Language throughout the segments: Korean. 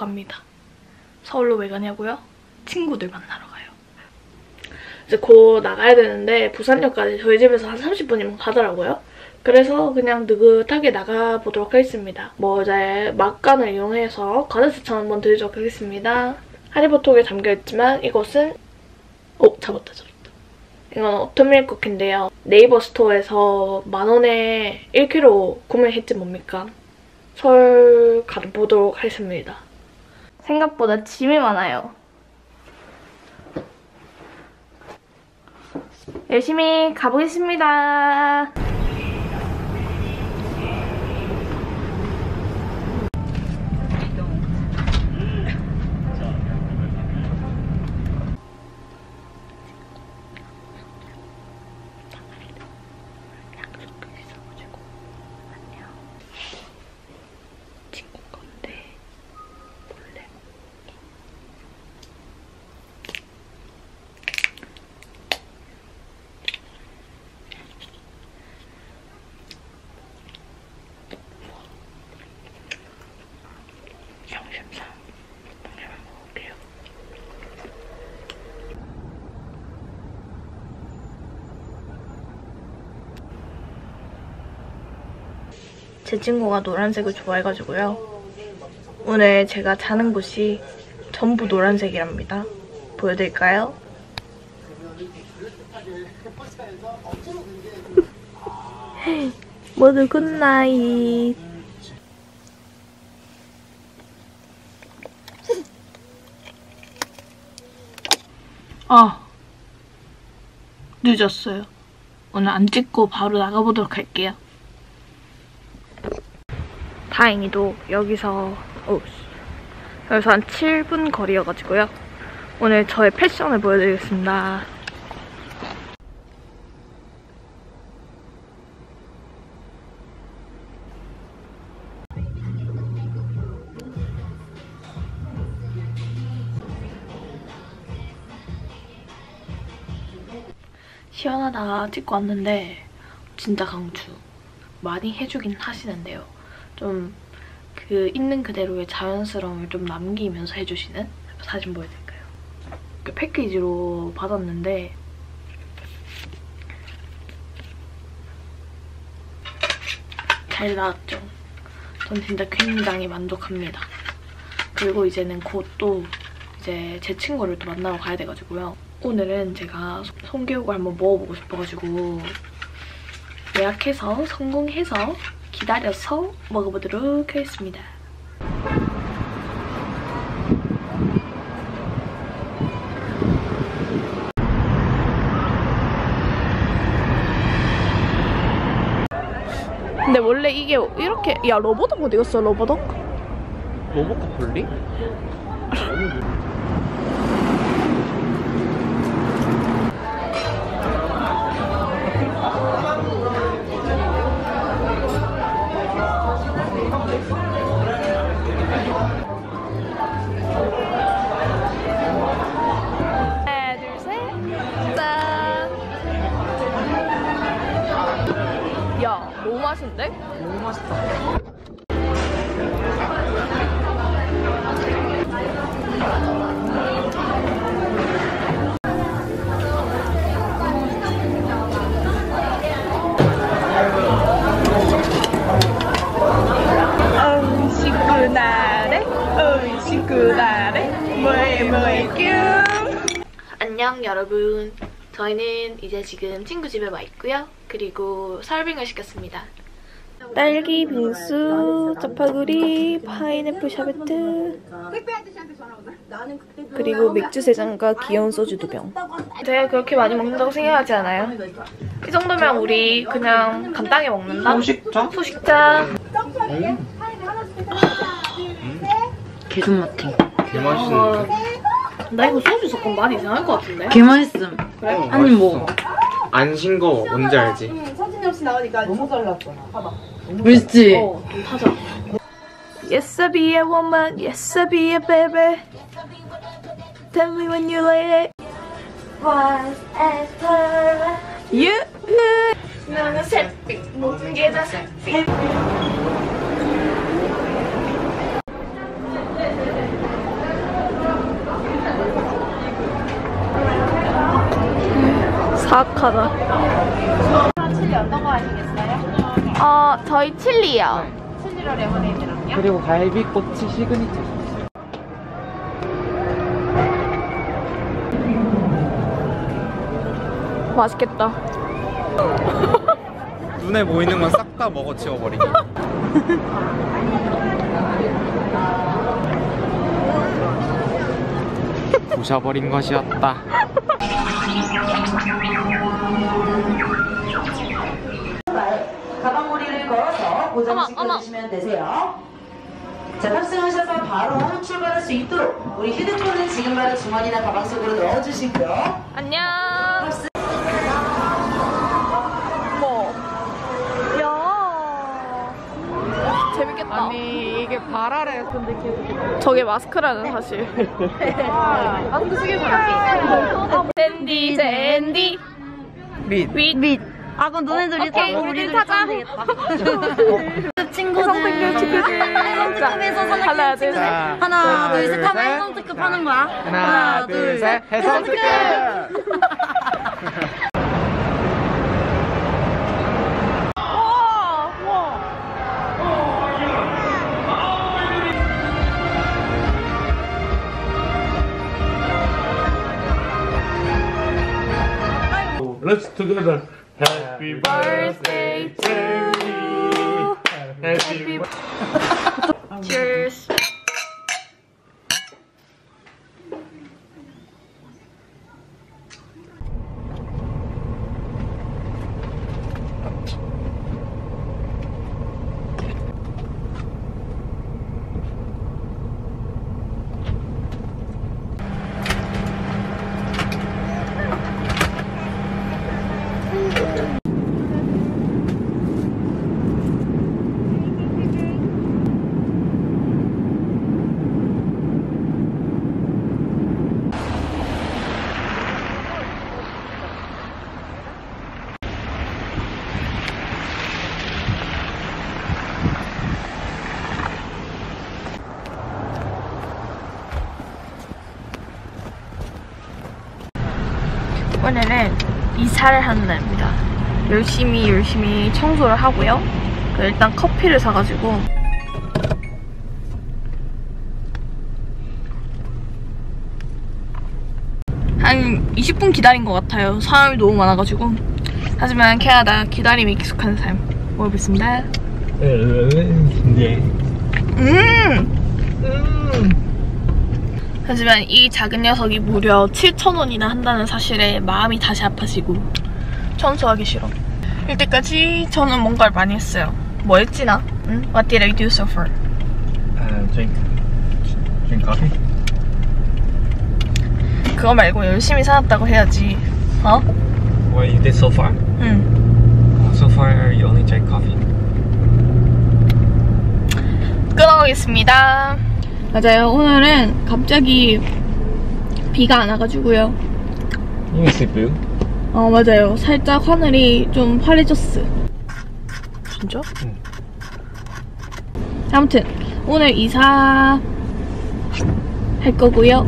갑니다. 서울로 왜 가냐고요? 친구들 만나러 가요. 이제 곧 나가야 되는데 부산역까지 저희 집에서 한 30분이면 가더라고요. 그래서 그냥 느긋하게 나가보도록 하겠습니다. 뭐 이제 막간을 이용해서 과자세차 한번 드리도록 하겠습니다. 하리보톡에 담겨있지만 이것은 오 잡았다 잡았다. 이건 오트밀 쿠키인데요. 네이버 스토어에서 만원에 1kg 구매했지 뭡니까? 서울 가보도록 하겠습니다. 생각보다 짐이 많아요. 열심히 가보겠습니다. 친구 건데 몰래 점심상 당면을 먹을게요. 제 친구가 노란색을 좋아해가지고요. 오늘 제가 자는 곳이 전부 노란색이랍니다. 보여드릴까요? 모두 good night. 아, 늦었어요. 오늘 안 찍고 바로 나가보도록 할게요. 다행히도 여기서 오, 여기서 한 7분 거리여가지고요. 오늘 저의 패션을 보여드리겠습니다. 시원하다 찍고 왔는데 진짜 강추. 많이 해주긴 하시는데요. 좀 그 있는 그대로의 자연스러움을 좀 남기면서 해주시는 사진 보여드릴까요? 그 패키지로 받았는데 잘 나왔죠? 전 진짜 굉장히 만족합니다. 그리고 이제는 곧 또 이제 제 친구를 또 만나러 가야 돼가지고요. 오늘은 제가 송교육을 한번 먹어보고 싶어가지고 예약해서 성공해서 기다려서 먹어보도록 하겠습니다. 근데 원래 이게 이렇게 야 러버덕 어디 갔어 러버덕? 로봇 폴리? 맛있다. 안녕 여러분. 저희는 이제 지금 친구 집에 와 있고요. 그리고 설빙을 시켰습니다 딸기 빙수 짜파구리 파인애플 샤베트 그리고 맥주 세 잔과 귀여운 소주 두병 제가 그렇게 많이 먹는다고 생각하지 않아요 이 정도면 우리 그냥 간단하게 먹는다 소식자? 소식자 개존맛팅 개 맛있는데. 나 이거 소주 섞으면 많이 이상할 것 같은데? 개맛있음 그래? 어, 한입. 먹어 안 싱거워. 뭔지 알지? 사진이 없이 나오니까 너무 잘 나왔잖아. 봐봐. 물지? 어, 좀 타자. Yes, I be a woman. Yes, I be a baby. Tell me when you like it. Once and forever. You. 나는 새빛. 모든 게다 새빛. 사악하다. 사실 연던 거 아니겠어요? 어, 저희 칠리요. 칠리로 레모네이드랑요? 그리고 갈비꼬치 시그니처. 맛있겠다. 눈에 보이는 건 싹 다 먹어 치워버리기. 부셔버린 것이었다. 가방머리를 걸어서. 고정시켜주시면 되세요. 자, 탑승하셔서 바로 출발할 수 있도록 우리 휴대폰은 지금 바로 주머니나 가방 속으로 넣어주시고요. 안녕. 뭐? 야. 재밌겠다. 아니 이게 발 아래. 근데 계속. 저게 마스크라는 사실. 마스크 쓰길 바랍니다. 젠디 젠디 밑. 윗 윗. 아 그럼 너네들이 타고 우리 우리들이 타자. 친구들. 성특급 친구들. 해성특급에서 하나, 둘, 친구들. 셋. 하나 둘, 둘셋 하면 셋. 해성특급 하는 거야. 하나, 둘, 셋. 해성 특급. 와. 와. Let's together. Happy birthday to you. Happy Cheers. 이사를 하는 날입니다. 열심히 열심히 청소를 하고요. 그 일단 커피를 사가지고 한 20분 기다린 것 같아요. 사람이 너무 많아가지고. 하지만 캐나다 기다림이 익숙한 삶 먹어보겠습니다. 네. 음! 하지만 이 작은 녀석이 무려 7,000원이나 한다는 사실에 마음이 다시 아파지고 청소하기 싫어. 이때까지 저는 뭔가를 많이 했어요. 뭐 했지 나? 응? What did I do so far? Uh, drink. Drink coffee. 그거 말고 열심히 살았다고 해야지. 어? What you did so far? 응. Uh, so far, you only drank coffee. 끊어보겠습니다. 맞아요. 오늘은 갑자기 비가 안 와가지고요. Sleep blue. 어 맞아요. 살짝 하늘이 좀 파래졌어. 진짜? 응. 아무튼 오늘 이사 할 거고요.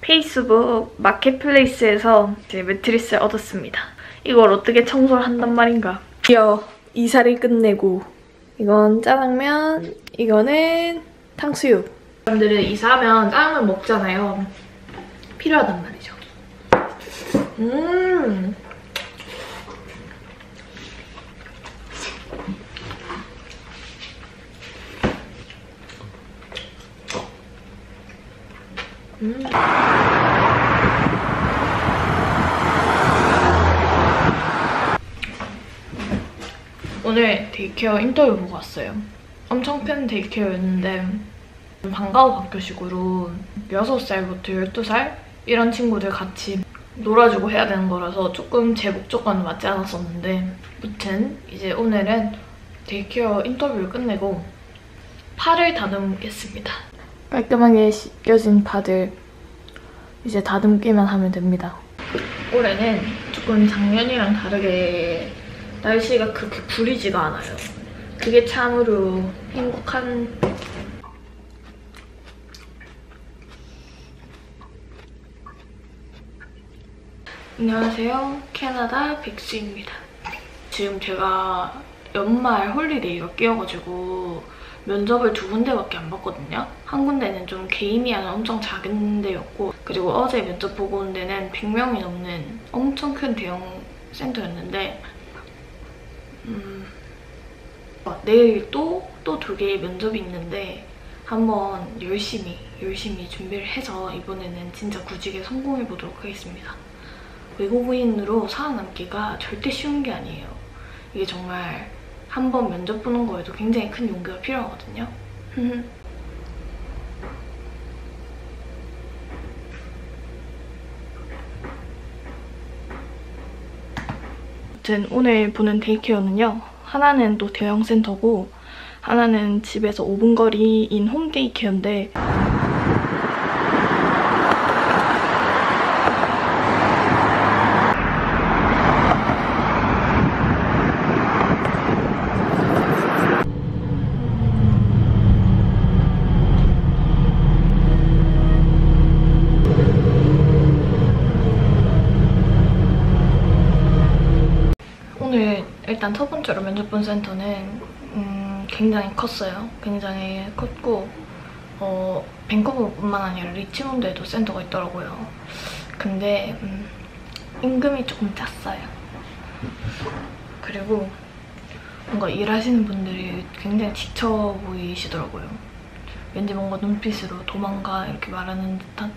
페이스북 마켓플레이스에서 제 매트리스를 얻었습니다. 이걸 어떻게 청소를 한단 말인가? 드디어 이사를 끝내고 이건 짜장면, 이거는 탕수육. 사람들은 이사하면 짜장면 먹잖아요. 필요하단 말이죠. 음. 음. 오늘 daycare 인터뷰 보고 왔어요. 엄청 큰 daycare였는데 방과후 학교식으로 6살부터 12살 이런 친구들 같이 놀아주고 해야 되는 거라서 조금 제 목적과는 맞지 않았었는데 무튼 이제 오늘은 daycare 인터뷰를 끝내고 파를 다듬겠습니다. 깔끔하게 씻겨진 파들 이제 다듬기만 하면 됩니다. 올해는 조금 작년이랑 다르게 날씨가 그렇게 구리지가 않아요. 그게 참으로 행복한 안녕하세요. 캐나다 백수입니다. 지금 제가 연말 holiday가 끼어가지고 면접을 두 군데밖에 안 봤거든요. 한 군데는 좀 개인이 하는 엄청 작은 데였고 그리고 어제 면접 보고 온 데는 100명이 넘는 엄청 큰 대형 센터였는데 내일 또 또 두 개의 면접이 있는데 한번 열심히 열심히 준비를 해서 이번에는 진짜 구직에 성공해 보도록 하겠습니다. 외국인으로 살아남기가 절대 쉬운 게 아니에요. 이게 정말 한 번 면접 보는 거에도 굉장히 큰 용기가 필요하거든요. 아무튼 오늘 보는 데이케어는요. 하나는 또 대형 센터고 하나는 집에서 5분 거리인 홈데이케어인데 오늘 일단 첫 번째로 면접 본 센터는 음, 굉장히 컸어요. 굉장히 컸고 어, 밴쿠버뿐만 아니라 리치몬드에도 센터가 있더라고요. 근데 음, 임금이 조금 짰어요. 그리고 뭔가 일하시는 분들이 굉장히 지쳐 보이시더라고요. 왠지 뭔가 눈빛으로 도망가 이렇게 말하는 듯한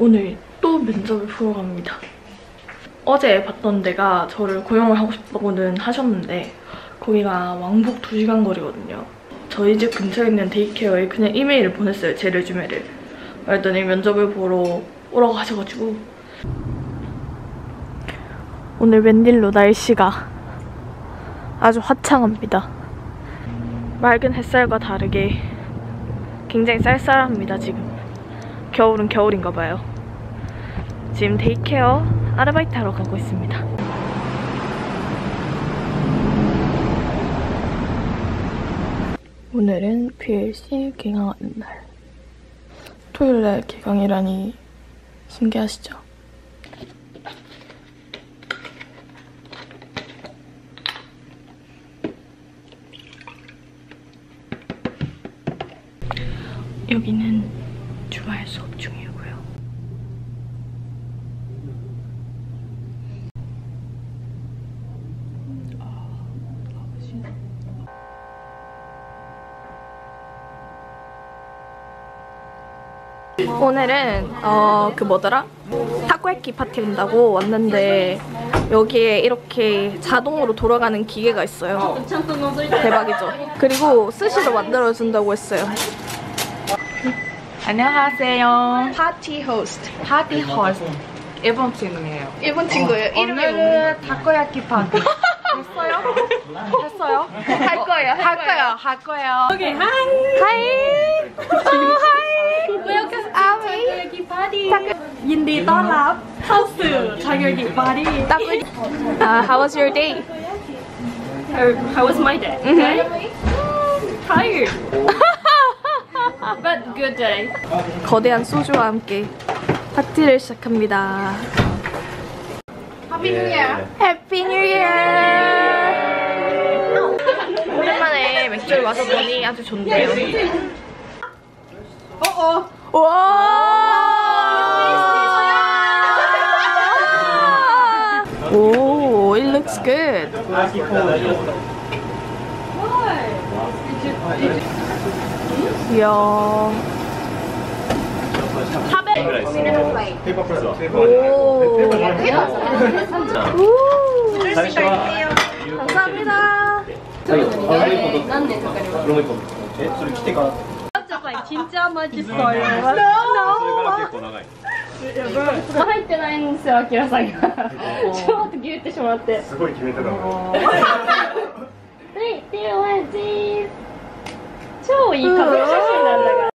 오늘 또 면접을 보러 갑니다. 어제 봤던 데가 저를 고용을 하고 싶다고는 하셨는데 거기가 왕복 2시간 거리거든요. 저희 집 근처에 있는 데이케어에 그냥 이메일을 보냈어요. 제 레주메를. 그랬더니 면접을 보러 오라고 하셔가지고 오늘 웬일로 날씨가 아주 화창합니다. 맑은 햇살과 다르게 굉장히 쌀쌀합니다, 지금. 겨울은 겨울인가 봐요. 지금 데이케어 아르바이트 하러 가고 있습니다. 오늘은 PLC 개강하는 날. 토요일 날 개강이라니 신기하시죠? 여기는 주말 수업 중이고요. 오늘은 어 그 뭐더라? 타코야키 파티 온다고 왔는데 여기에 이렇게 자동으로 돌아가는 기계가 있어요. 대박이죠. 그리고 스시도 만들어 준다고 했어요. 안녕하세요. 파티 호스트. 파티 호스트. 일본 친구예요. 일본 친구예요. 오늘은 타코야키 파티. 했어요? 했어요? 할 거예요. 할 거예요. 할 거예요. 오케이. 하이. 하이. 하이. 자격이 바디 인디 떠랍 하우스 자격이 바디 uh, How was your day? How, how was my day? Mm -hmm. Tired But good day 거대한 소주와 함께 파티를 시작합니다 Happy New Year Happy New Year 오랜만에 맥주를 마셔보니 아주 좋네요 어어 와 good. 이야. 오. 오. 감사합니다. 진짜 맛있어요. 入ってないんですよ、アキラさんが。 ってしまって。すごい決めてたな超いい写真なんだから、